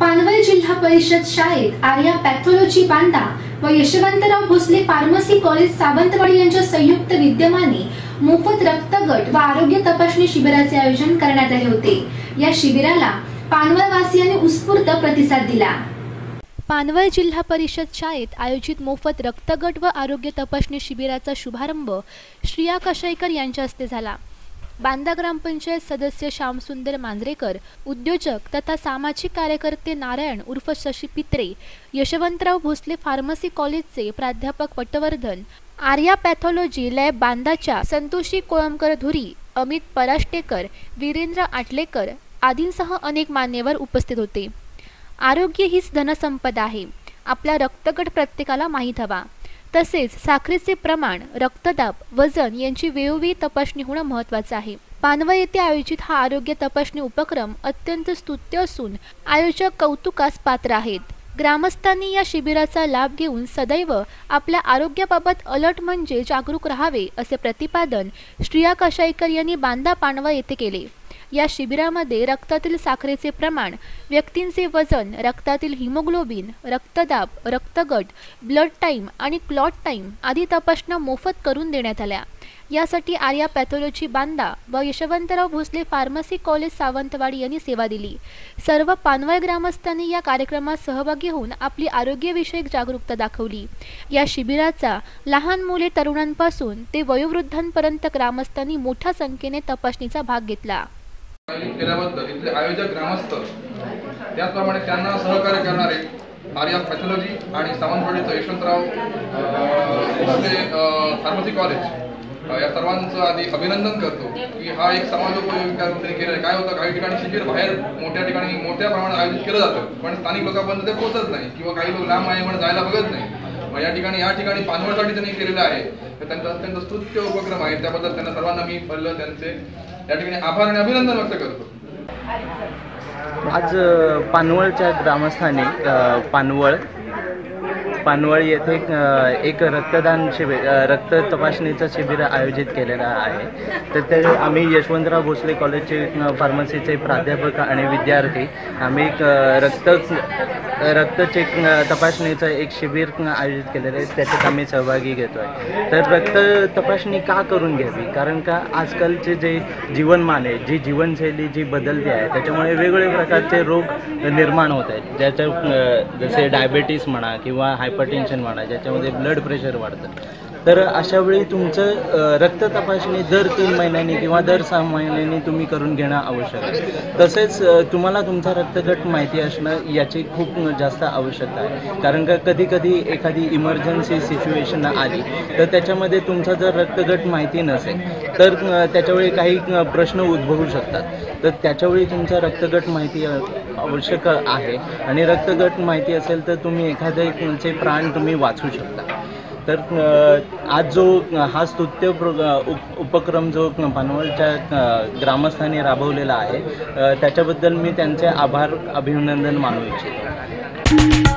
पानवल जिल्हा परिषद शाळेत आर्या पॅथॉलॉजी बांदा व यशवंतराव भोसले फार्मसी कॉलेज सावंतवाडी यांच्या संयुक्त विद्यमाने मोफत रक्तगट व आरोग्य तपासणी शिबिराचे आयोजन करण्यात आले होते. या शिबिराला पानवल वासियांनी उत्स्फूर्त प्रतिसाद दिला. पानवल जिल्हा परिषद शाळेत आयोजित मोफत रक्तगट व आरोग्य तपासणी शिबिराचा शुभारंभ श्रिया कशाईकर यांच्या हस्ते झाला. बांदा ग्रामपंचायत सदस्य श्यामसुंदर मांजरेकर उद्योजक तथा सामाजिक कार्यकर्ते नारायण उर्फ शशी पित्रे यशवंतराव भोसले फार्मसी कॉलेजचे प्राध्यापक पटवर्धन आर्या पॅथॉलॉजी लॅब बांदाच्या संतोषी कोळंबकर धुरी अमित पराष्टेकर वीरेंद्र आटलेकर आदींसह अनेक मान्यवर उपस्थित होते. आरोग्य हीच धनसंपदा आहे. आपला रक्तगट प्रत्येकाला माहीत हवा. तसेच साखरेचे प्रमाण रक्तदाब वजन यांची वेळोवेळी तपासणी होणं महत्त्वाचं आहे. पानवा येथे आयोजित हा आरोग्य तपासणी उपक्रम अत्यंत स्तुत्य असून आयोजक कौतुकास पात्र आहेत. ग्रामस्थांनी या शिबिराचा लाभ घेऊन सदैव आपल्या आरोग्याबाबत अलर्ट म्हणजे जागरूक राहावे असे प्रतिपादन श्रिया कशाईकर यांनी बांदा पानवा येथे केले. या शिबिरामध्ये रक्तातील साखरेचे प्रमाण व्यक्तींचे वजन रक्तातील हिमोग्लोबिन रक्तदाब रक्तगट ब्लड टाईम आणि क्लॉट टाईम आदी तपासण्या मोफत करून देण्यात आल्या. यासाठी आर्या पॅथॉलॉजी बांदा व यशवंतराव भोसले फार्मसी कॉलेज सावंतवाडी यांनी सेवा दिली. सर्व पानवळ ग्रामस्थांनी या कार्यक्रमात सहभागी होऊन आपली आरोग्यविषयक जागरूकता दाखवली. या शिबिराचा लहान मुले तरुणांपासून ते वयोवृद्धांपर्यंत ग्रामस्थांनी मोठ्या संख्येने तपासणीचा भाग घेतला. केल्याबद्दल इथले आयोजक ग्रामस्थ त्याचप्रमाणे त्यांना सहकार्य करणारे आर्या पॅथॉलॉजी आणि सावंतवाडीचं यशवंतराव फार्मसी कॉलेज या सर्वांचं आधी अभिनंदन करतो की हा एक समाजोपयोगी कार्यक्रम त्यांनी केलेला काय होतं काही ठिकाणी शिबिर बाहेर मोठ्या ठिकाणी मोठ्या प्रमाणात आयोजित केलं जातं पण स्थानिक लोकांपर्यंत ते पोहोचत नाही किंवा काही लोक लांब आहे म्हणून जायला बघत नाही. मग या ठिकाणी या ठिकाणी पानवळसाठी त्यांनी केलेलं आहे. तर त्यांचा अत्यंत स्तुत्य उपक्रम आहे. त्याबद्दल त्यांना सर्वांना मी पहिलं त्यांचे या ठिकाणी आभार आणि अभिनंदन व्यक्त करतो. आज पानवळच्या ग्रामस्थांनी पानवळ पानवळी येथे एक रक्तदान शिबिर रक्त तपासणीचं शिबिर आयोजित केलेलं आहे. तर ते आम्ही यशवंतराव भोसले कॉलेजचे फार्मसीचे प्राध्यापक आणि विद्यार्थी. आम्ही रक्त रक्त चेक तपासणीचं एक शिबिर आयोजित केलेलं आहे. त्याच्यात आम्ही सहभागी घेतो आहे तर रक्त तपासणी का करून घ्यावी? कारण का आजकालचे जे जीवनमान आहे जी जीवनशैली जी बदलते आहे त्याच्यामुळे वेगवेगळ्या प्रकारचे रोग निर्माण होत आहेत. ज्याच्या जसे डायबेटीस म्हणा किंवा हायपरटेन्शन वाढा ज्याच्यामध्ये ब्लड प्रेशर वाढतं. तर अशा वेळी तुमचं रक्त तपासणी दर तीन महिन्यांनी किंवा दर सहा महिन्यांनी तुम्ही करून घेणं आवश्यक आहे. तसेच तुम्हाला तुमचा रक्तगट माहिती असणं याची खूप जास्त आवश्यकता आहे. कारण का कधी कधी एखादी इमर्जन्सी सिच्युएशन आली तर त्याच्यामध्ये तुमचा जर रक्तगट माहिती नसेल तर त्याच्यावेळी काही प्रश्न उद्भवू शकतात. तर त्याच्यावेळी तुमचा रक्तगट माहिती आवश्यक आहे. आणि रक्तगट माहिती असेल तर तुम्ही एखाद्याचे प्राण तुम्ही वाचू शकता. तर आज जो हा स्तुत्य प्रो उप उपक्रम जो पानवलच्या ग्रामस्थांनी राबवलेला आहे त्याच्याबद्दल मी त्यांचे आभार अभिनंदन मानू इच्छितो.